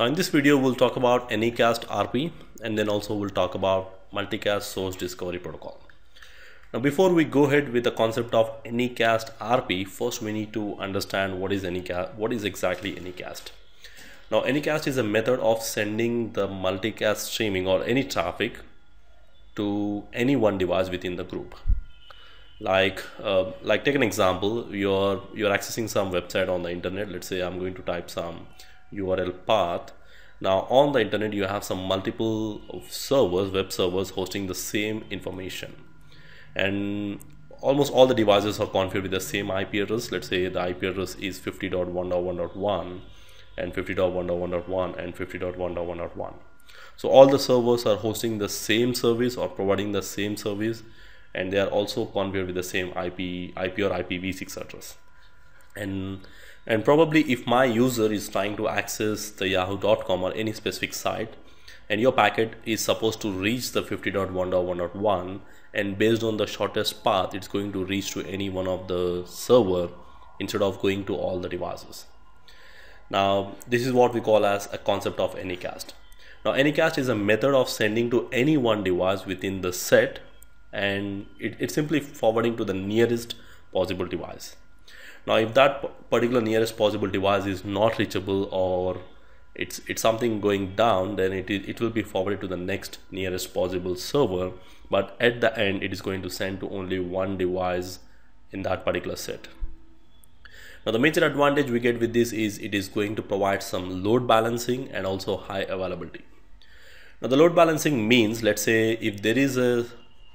Now in this video we'll talk about Anycast RP and then also we'll talk about multicast source discovery protocol. Now before we go ahead with the concept of Anycast RP, first we need to understand what is Anycast, what is exactly Anycast. Now Anycast is a method of sending the multicast streaming or any traffic to any one device within the group. Like, uh, like take an example, you're you're accessing some website on the internet. Let's say I'm going to type some URL path. Now on the internet you have some multiple servers, web servers hosting the same information and almost all the devices are configured with the same IP address. Let's say the IP address is 50.1.1.1 and 50.1.1.1 and 50.1.1.1. So all the servers are hosting the same service or providing the same service and they are also configured with the same IP, IP or IPv6 address. And and probably if my user is trying to access the yahoo.com or any specific site and your packet is supposed to reach the 50.1.1.1 and based on the shortest path it's going to reach to any one of the server instead of going to all the devices. Now this is what we call as a concept of anycast. Now anycast is a method of sending to any one device within the set and it, it's simply forwarding to the nearest possible device now if that particular nearest possible device is not reachable or it's it's something going down then it, it will be forwarded to the next nearest possible server. But at the end it is going to send to only one device in that particular set. Now the major advantage we get with this is it is going to provide some load balancing and also high availability. Now the load balancing means let's say if there is a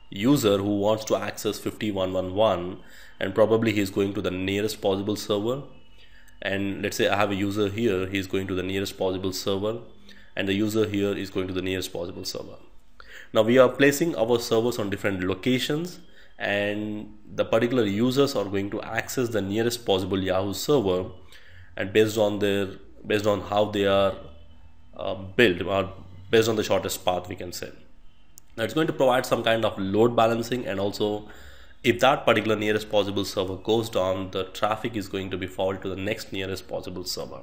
user who wants to access 5111 and probably he's going to the nearest possible server. And let's say I have a user here he's going to the nearest possible server and the user here is going to the nearest possible server. Now we are placing our servers on different locations and the particular users are going to access the nearest possible Yahoo server and based on their based on how they are uh, built or based on the shortest path we can say. Now it's going to provide some kind of load balancing and also if that particular nearest possible server goes down, the traffic is going to be forwarded to the next nearest possible server.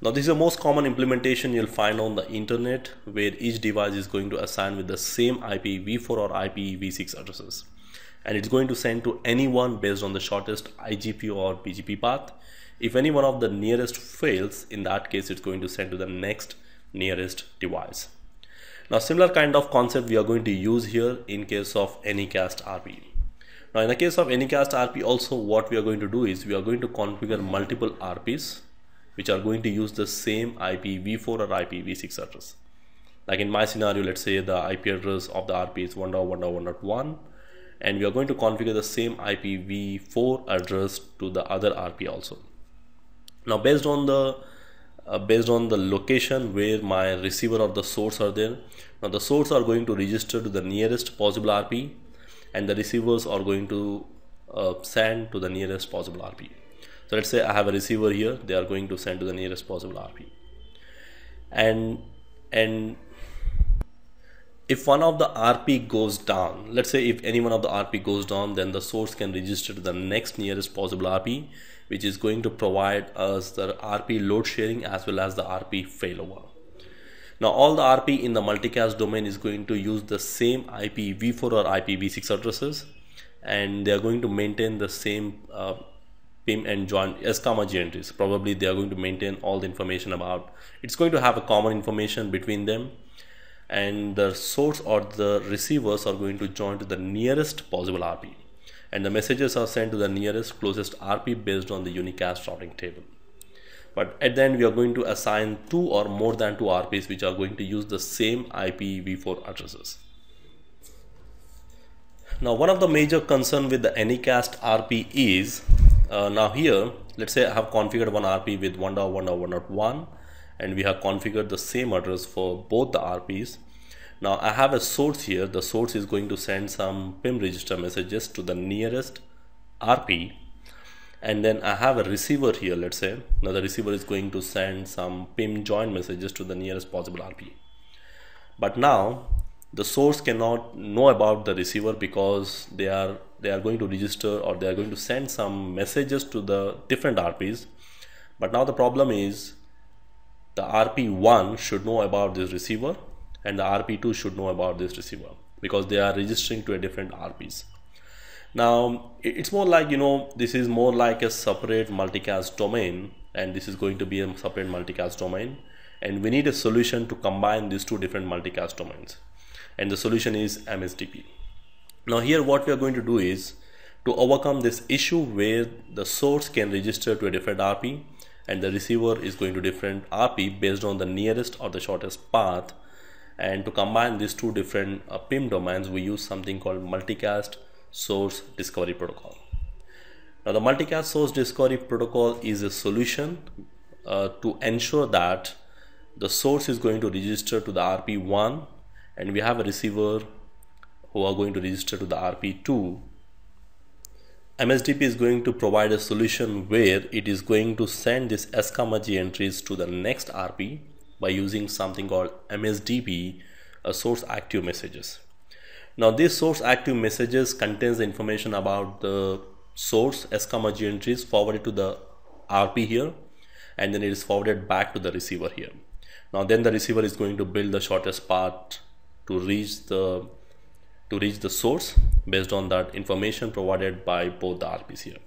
Now this is the most common implementation you'll find on the internet where each device is going to assign with the same IPv4 or IPv6 addresses. And it's going to send to anyone based on the shortest IGP or BGP path. If any one of the nearest fails, in that case, it's going to send to the next nearest device. Now similar kind of concept we are going to use here in case of Anycast RP. Now in the case of Anycast RP also what we are going to do is we are going to configure multiple RPs which are going to use the same IPv4 or IPv6 address. Like in my scenario let's say the IP address of the RP is 1.1.1.1 and we are going to configure the same IPv4 address to the other RP also. Now based on the uh, based on the location where my receiver or the source are there. Now the source are going to register to the nearest possible RP and the receivers are going to uh, send to the nearest possible RP. So let's say I have a receiver here, they are going to send to the nearest possible RP. And, and if one of the RP goes down, let's say if any one of the RP goes down, then the source can register to the next nearest possible RP which is going to provide us the RP load sharing as well as the RP failover. Now all the RP in the multicast domain is going to use the same IPv4 or IPv6 addresses and they are going to maintain the same uh, PIM and join S entries. Probably they are going to maintain all the information about, it's going to have a common information between them and the source or the receivers are going to join to the nearest possible RP and the messages are sent to the nearest closest RP based on the unicast routing table. But at the end, we are going to assign two or more than two RPs which are going to use the same IPv4 addresses. Now, one of the major concern with the Anycast RP is uh, now here, let's say I have configured one RP with 1.1.1.1 and we have configured the same address for both the RPs now I have a source here. The source is going to send some PIM register messages to the nearest RP. And then I have a receiver here, let's say. Now the receiver is going to send some PIM join messages to the nearest possible RP. But now the source cannot know about the receiver because they are they are going to register or they are going to send some messages to the different RPs but now the problem is the RP1 should know about this receiver and the RP2 should know about this receiver because they are registering to a different RPs. Now it's more like you know this is more like a separate multicast domain and this is going to be a separate multicast domain and we need a solution to combine these two different multicast domains and the solution is MSDP. Now here what we are going to do is to overcome this issue where the source can register to a different RP and the receiver is going to different RP based on the nearest or the shortest path and to combine these two different uh, PIM domains we use something called multicast source discovery protocol. Now the multicast source discovery protocol is a solution uh, to ensure that the source is going to register to the RP1 and we have a receiver who are going to register to the RP2. MSDP is going to provide a solution where it is going to send this S, G entries to the next RP by using something called MSDP source active messages. Now this source active messages contains information about the source S G entries forwarded to the RP here and then it is forwarded back to the receiver here. Now then the receiver is going to build the shortest path to reach the to reach the source based on that information provided by both the RPs here.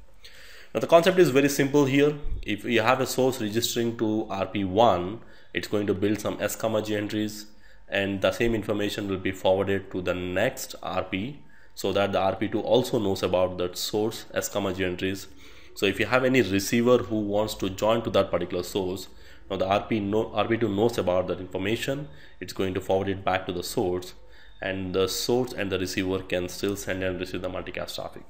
Now the concept is very simple here. If you have a source registering to RP1, it's going to build some S G entries and the same information will be forwarded to the next RP so that the RP2 also knows about that source S G entries. So if you have any receiver who wants to join to that particular source, now the RP know, RP2 knows about that information, it's going to forward it back to the source and the source and the receiver can still send and receive the multicast traffic.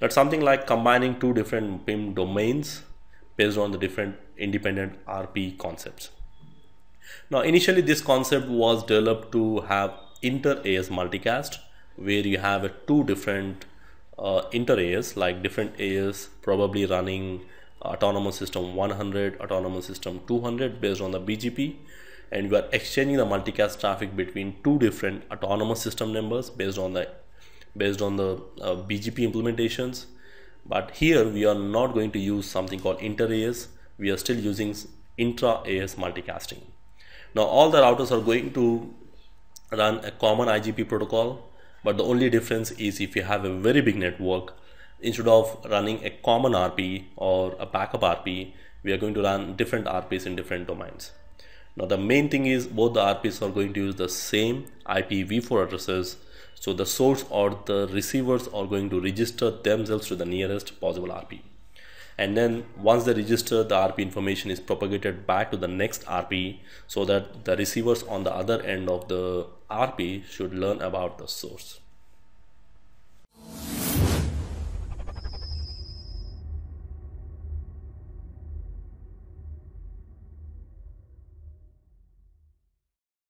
That's something like combining two different PIM domains based on the different independent RP concepts. Now initially this concept was developed to have inter-AS multicast where you have two different uh, inter-AS like different AS probably running autonomous system 100, autonomous system 200 based on the BGP and we are exchanging the multicast traffic between two different autonomous system numbers based on the based on the uh, BGP implementations. But here we are not going to use something called inter-AS we are still using intra-AS multicasting. Now all the routers are going to run a common IGP protocol, but the only difference is if you have a very big network, instead of running a common RP or a backup RP, we are going to run different RPs in different domains. Now the main thing is both the RPs are going to use the same IPv4 addresses. So the source or the receivers are going to register themselves to the nearest possible RP and then once they register the RP information is propagated back to the next RP so that the receivers on the other end of the RP should learn about the source.